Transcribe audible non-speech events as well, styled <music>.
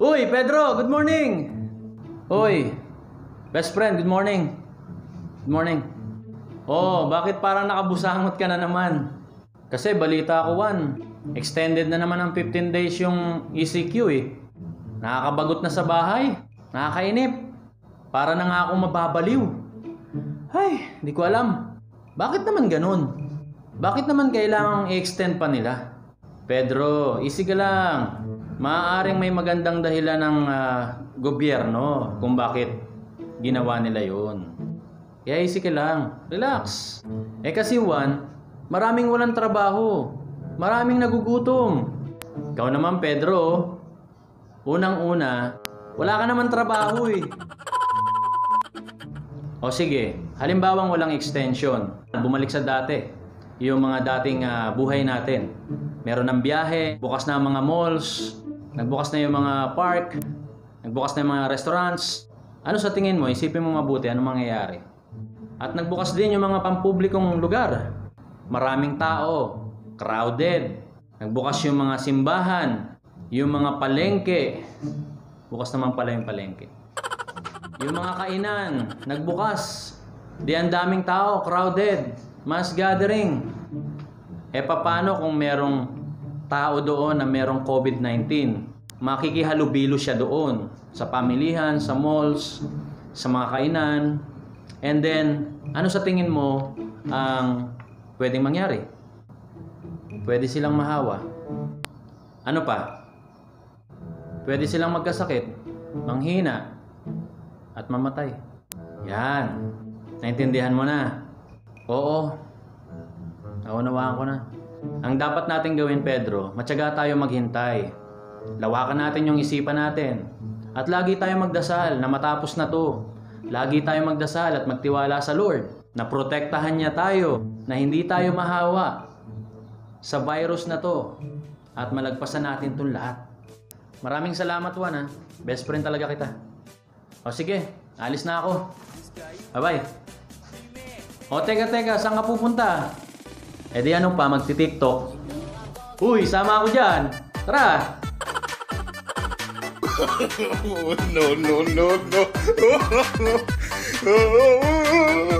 Uy, Pedro, good morning! Uy, best friend, good morning. Good morning. Oh, bakit parang nakabusangot ka na naman? Kasi balita ko, Juan, extended na naman ng 15 days yung ECQ eh. Nakakabagot na sa bahay. Nakakainip. Para na nga akong mababaliw. Ay, di ko alam. Bakit naman ganun? Bakit naman kailangang i-extend pa nila? Pedro, easy ka lang. Maaaring may magandang dahilan ng ah, gobyerno kung bakit ginawa nila yon. Kaya easy ka lang. Relax. Eh kasi Juan, maraming walang trabaho. Maraming nagugutom. Ikaw naman Pedro, unang-una, wala ka naman trabaho eh. O sige, halimbawang walang extension. Bumalik sa dati. Yung mga dating ah, buhay natin. Meron ng biyahe, bukas na ang mga malls, nagbukas na yung mga park, nagbukas na yung mga restaurants. Ano sa tingin mo? Isipin mo mabuti, ano mangyayari? At nagbukas din yung mga pampublikong lugar. Maraming tao, crowded. Nagbukas yung mga simbahan, yung mga palengke. Bukas naman pala yung palengke. Yung mga kainan, nagbukas. Di ang daming tao, crowded. Mass gathering. E paano kung merong tao doon na merong COVID-19? Makikihalubilo siya doon. Sa pamilihan, sa malls, sa mga kainan. And then, ano sa tingin mo ang pwedeng mangyari? Pwede silang mahawa. Ano pa? Pwede silang magkasakit, manghina, at mamatay. Yan. Naintindihan mo na. Oo. Naunawaan ko na. Ang dapat natin gawin, Pedro, matyaga tayo maghintay. Lawakan natin yung isipan natin. At lagi tayo magdasal na matapos na to. Lagi tayo magdasal at magtiwala sa Lord na protektahan niya tayo, na hindi tayo mahawa sa virus na to at malagpasan natin itong lahat. Maraming salamat, Juan, ha. Best friend talaga kita. O sige, alis na ako. Bye-bye. O teka, teka, saan ka pupunta? E di ano pa, magti-tiktok. Uy, sama ako dyan. Tara! <laughs> no, no, no, no. <laughs>